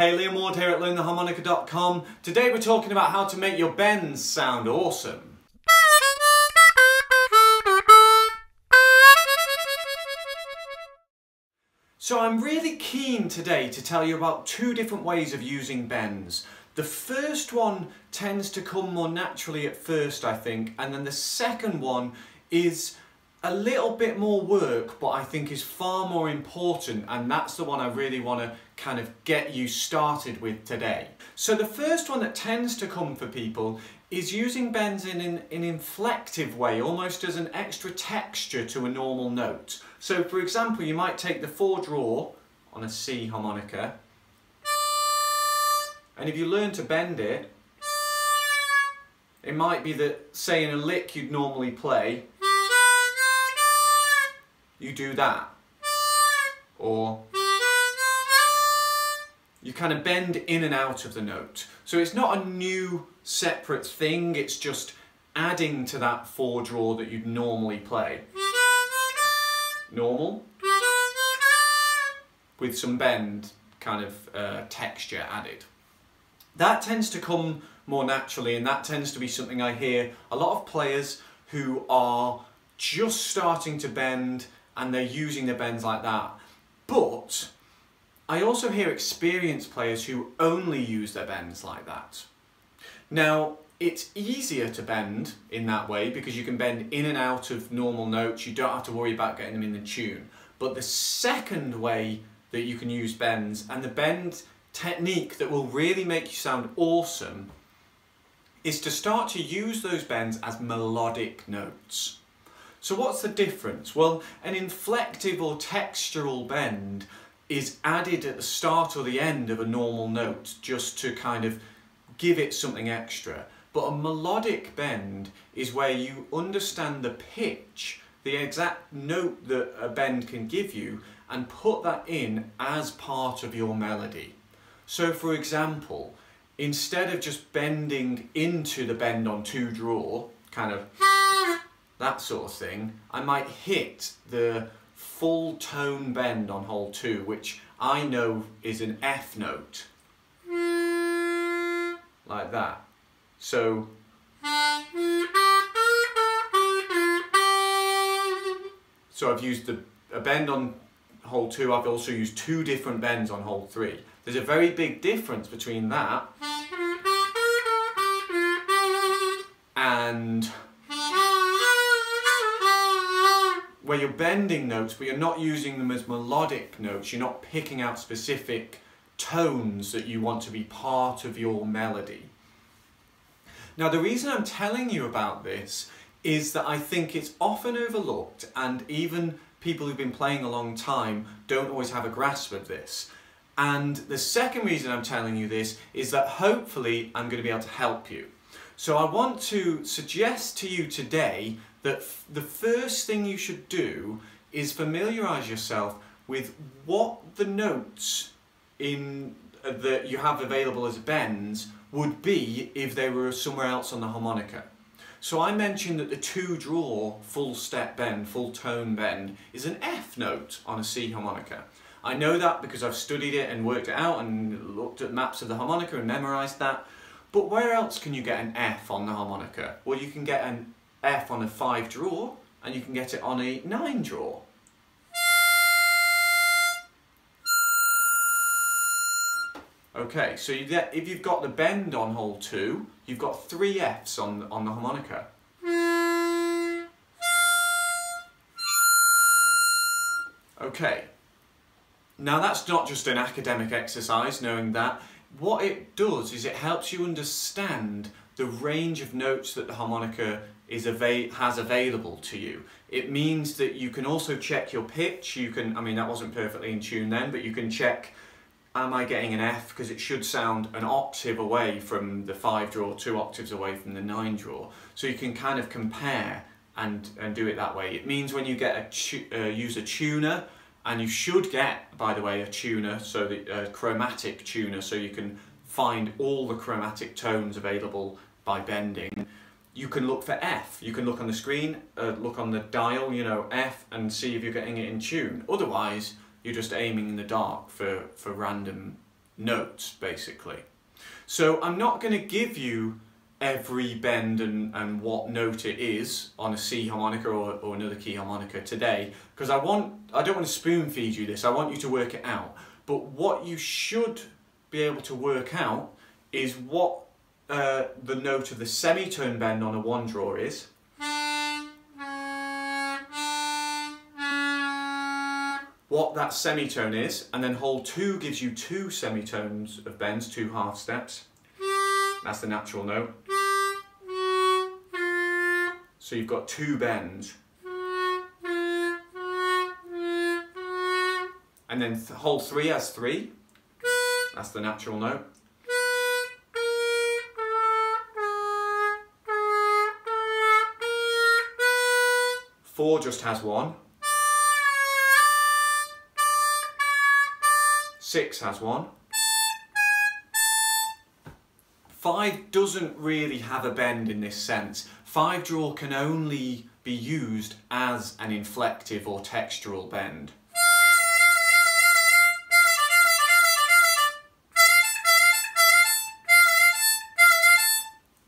Hey, Liam Ward here at learntheharmonica.com. Today we're talking about how to make your bends sound awesome. So I'm really keen today to tell you about two different ways of using bends. The first one tends to come more naturally at first, I think, and then the second one is a little bit more work, but I think is far more important, and that's the one I really want to kind of get you started with today. So the first one that tends to come for people is using bends in an, an inflective way, almost as an extra texture to a normal note. So for example, you might take the four draw on a C harmonica, and if you learn to bend it, it might be that, say in a lick you'd normally play, you do that. Or you kind of bend in and out of the note. So it's not a new separate thing, it's just adding to that four draw that you'd normally play. Normal. With some bend kind of uh, texture added. That tends to come more naturally and that tends to be something I hear a lot of players who are just starting to bend and they're using the bends like that. But I also hear experienced players who only use their bends like that. Now, it's easier to bend in that way because you can bend in and out of normal notes. You don't have to worry about getting them in the tune. But the second way that you can use bends and the bend technique that will really make you sound awesome is to start to use those bends as melodic notes. So what's the difference? Well, an inflective or textural bend is added at the start or the end of a normal note just to kind of give it something extra. But a melodic bend is where you understand the pitch, the exact note that a bend can give you, and put that in as part of your melody. So for example, instead of just bending into the bend on two draw, kind of that sort of thing, I might hit the full tone bend on hole two, which I know is an F note. Like that. So, so I've used the, a bend on hole two, I've also used two different bends on hole three. There's a very big difference between that and where you're bending notes but you're not using them as melodic notes, you're not picking out specific tones that you want to be part of your melody. Now the reason I'm telling you about this is that I think it's often overlooked and even people who've been playing a long time don't always have a grasp of this. And the second reason I'm telling you this is that hopefully I'm going to be able to help you. So I want to suggest to you today that the first thing you should do is familiarise yourself with what the notes in uh, that you have available as bends would be if they were somewhere else on the harmonica. So I mentioned that the two draw full step bend, full tone bend is an F note on a C harmonica. I know that because I've studied it and worked it out and looked at maps of the harmonica and memorised that. But where else can you get an F on the harmonica? Well, you can get an F on a 5 draw and you can get it on a 9 draw. Okay, so you get, if you've got the bend on hole 2, you've got three Fs on, on the harmonica. Okay, now that's not just an academic exercise knowing that. What it does is it helps you understand the range of notes that the harmonica is ava has available to you. It means that you can also check your pitch. You can, I mean, that wasn't perfectly in tune then, but you can check, am I getting an F? Because it should sound an octave away from the five draw, two octaves away from the nine draw. So you can kind of compare and, and do it that way. It means when you get a uh, use a tuner, and you should get, by the way, a tuner, so the uh, chromatic tuner, so you can find all the chromatic tones available by bending, you can look for F. You can look on the screen, uh, look on the dial, you know, F, and see if you're getting it in tune. Otherwise, you're just aiming in the dark for, for random notes, basically. So I'm not going to give you every bend and, and what note it is on a C harmonica or, or another key harmonica today. Because I want I don't want to spoon feed you this I want you to work it out. But what you should be able to work out is what uh, the note of the semitone bend on a one draw is. What that semitone is and then hole two gives you two semitones of bends two half steps. That's the natural note so you've got two bends. And then th hole three has three. That's the natural note. Four just has one. Six has one. Five doesn't really have a bend in this sense. Five draw can only be used as an inflective or textural bend.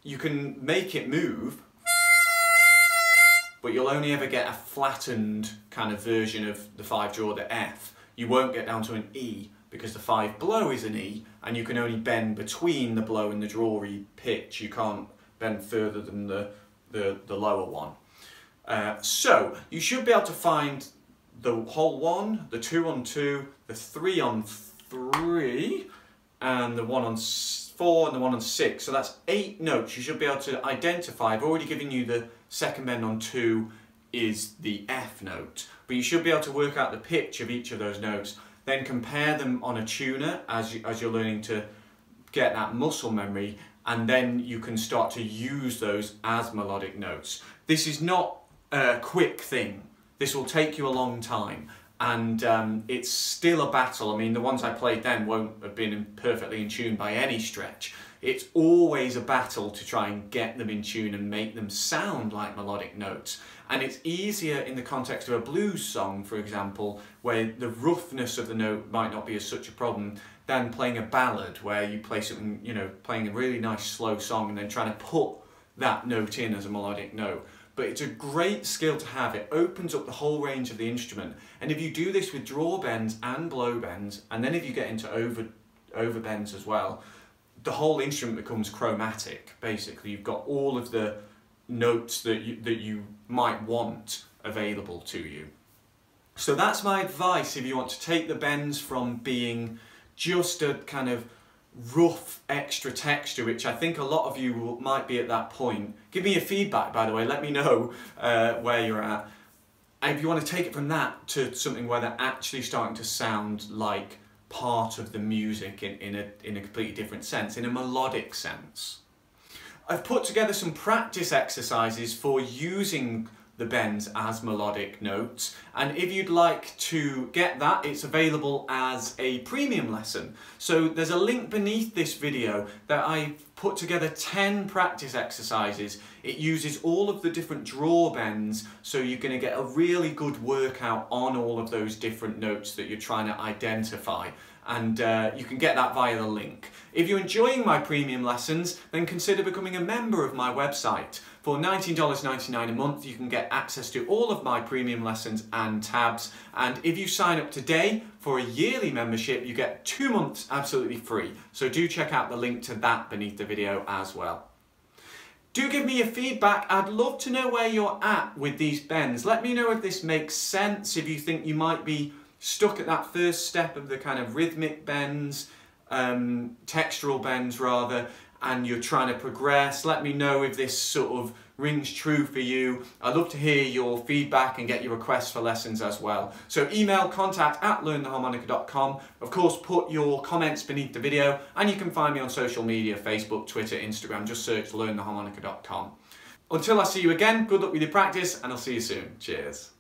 You can make it move, but you'll only ever get a flattened kind of version of the five draw, the F. You won't get down to an E because the five blow is an E and you can only bend between the blow and the drawy pitch. You can't bend further than the the, the lower one. Uh, so you should be able to find the hole one, the two on two, the three on three, and the one on four and the one on six. So that's eight notes you should be able to identify. I've already given you the second bend on two is the F note, but you should be able to work out the pitch of each of those notes, then compare them on a tuner as, you, as you're learning to get that muscle memory and then you can start to use those as melodic notes. This is not a quick thing. This will take you a long time and um, it's still a battle. I mean, the ones I played then won't have been perfectly in tune by any stretch. It's always a battle to try and get them in tune and make them sound like melodic notes. And it's easier in the context of a blues song, for example, where the roughness of the note might not be as such a problem than playing a ballad where you play something, you know, playing a really nice slow song and then trying to put that note in as a melodic note. But it's a great skill to have. It opens up the whole range of the instrument. And if you do this with draw bends and blow bends, and then if you get into over, over bends as well, the whole instrument becomes chromatic, basically. You've got all of the notes that you, that you might want available to you. So that's my advice if you want to take the bends from being just a kind of rough extra texture which I think a lot of you will, might be at that point. Give me your feedback by the way, let me know uh, where you're at. And if you want to take it from that to something where they're actually starting to sound like part of the music in, in, a, in a completely different sense, in a melodic sense. I've put together some practice exercises for using the bends as melodic notes. And if you'd like to get that, it's available as a premium lesson. So there's a link beneath this video that I put together 10 practice exercises. It uses all of the different draw bends, so you're gonna get a really good workout on all of those different notes that you're trying to identify and uh, you can get that via the link. If you're enjoying my premium lessons, then consider becoming a member of my website. For $19.99 a month, you can get access to all of my premium lessons and tabs. And if you sign up today for a yearly membership, you get two months absolutely free. So do check out the link to that beneath the video as well. Do give me your feedback. I'd love to know where you're at with these bends. Let me know if this makes sense, if you think you might be stuck at that first step of the kind of rhythmic bends, um, textural bends rather, and you're trying to progress. Let me know if this sort of rings true for you. I'd love to hear your feedback and get your requests for lessons as well. So email contact at learntheharmonica.com. Of course, put your comments beneath the video and you can find me on social media, Facebook, Twitter, Instagram. Just search learntheharmonica.com. Until I see you again, good luck with your practice and I'll see you soon. Cheers.